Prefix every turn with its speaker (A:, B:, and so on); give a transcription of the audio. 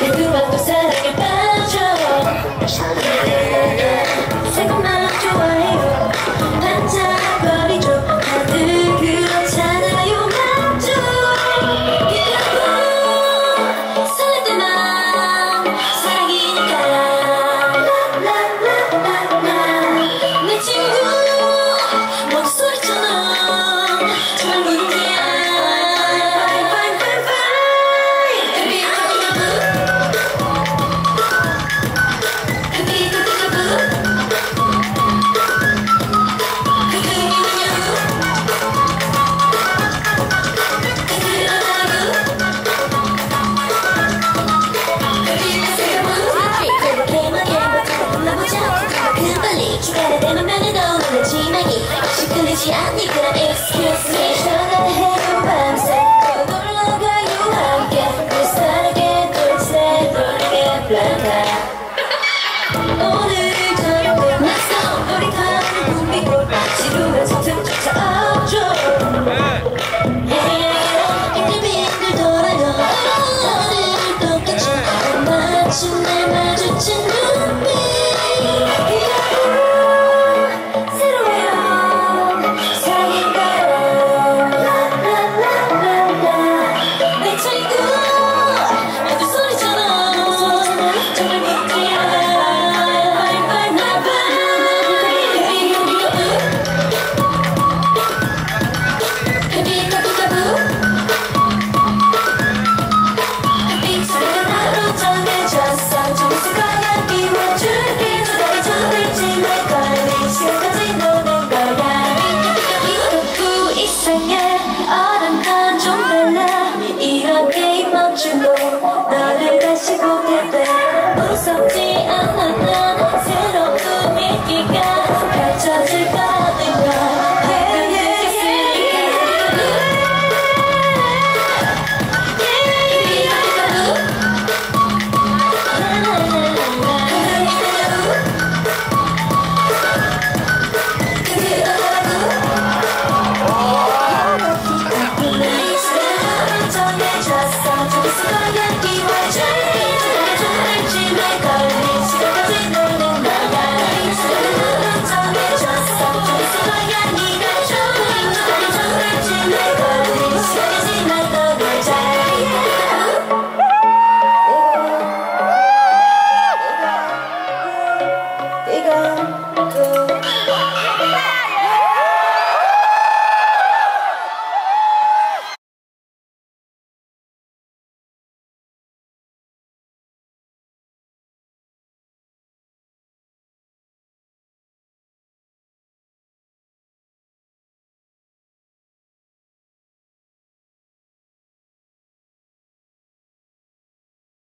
A: 내 그만 또 사랑에 빠져. я не грех, excuse me, что 那个。